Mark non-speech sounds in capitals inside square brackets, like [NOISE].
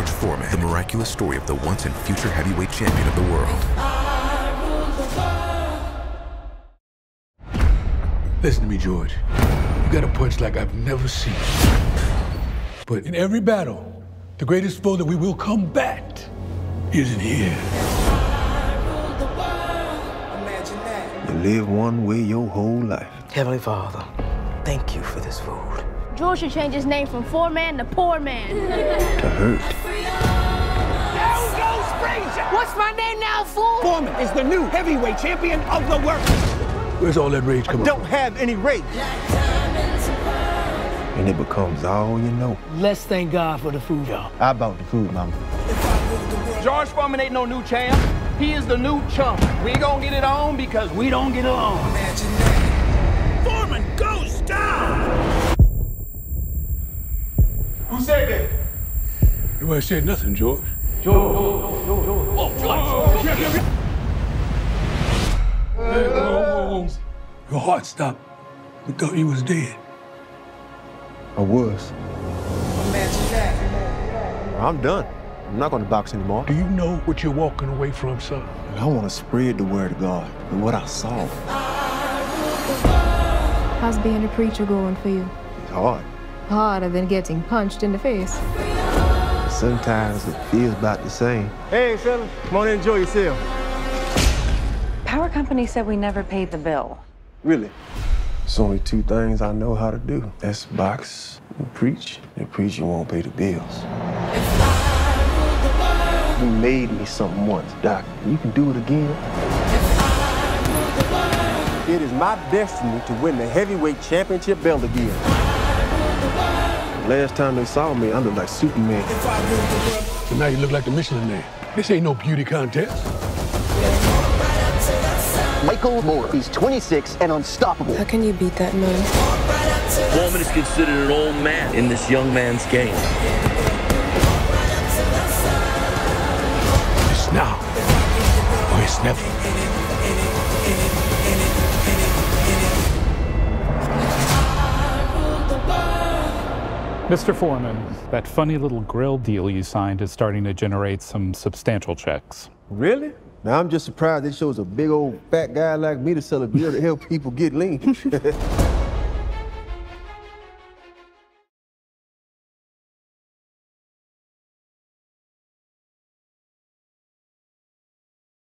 George Foreman, the miraculous story of the once and future heavyweight champion of the world. Listen to me, George. You got a punch like I've never seen. But in every battle, the greatest foe that we will combat isn't here. You live one way your whole life. Heavenly Father, thank you for this food. George should change his name from Four Man to Poor Man. To hurt. What's my name now, fool? Foreman is the new heavyweight champion of the world. Where's all that rage coming Don't from? have any rage. And it becomes all you know. Let's thank God for the food, y'all. I bought the food, mama? George Foreman ain't no new champ. He is the new chump. We gonna get it on because we don't get along. Who said that? Nobody said nothing, George. Hey, whoa, whoa, whoa. Your heart stopped. We thought you was dead. I was. I'm done. I'm not going to box anymore. Do you know what you're walking away from, son? I want to spread the word of God and what I saw. How's being a preacher going for you? It's hard. Harder than getting punched in the face. Sometimes it feels about the same. Hey, fella, come on and enjoy yourself. Power company said we never paid the bill. Really? It's only two things I know how to do. That's box and preach. And preaching won't pay the bills. You made me something once, Doc. You can do it again. It is my destiny to win the heavyweight championship belt again. Last time they saw me, I looked like Superman. So now you look like the Michelin Man. This ain't no beauty contest. Michael Moorer. He's 26 and unstoppable. How can you beat that man? Foreman is considered an old man in this young man's game. It's now or it's never. Mr. Foreman, that funny little grill deal you signed is starting to generate some substantial checks. Really? Now I'm just surprised they chose a big old fat guy like me to sell a deal to help people get lean. [LAUGHS]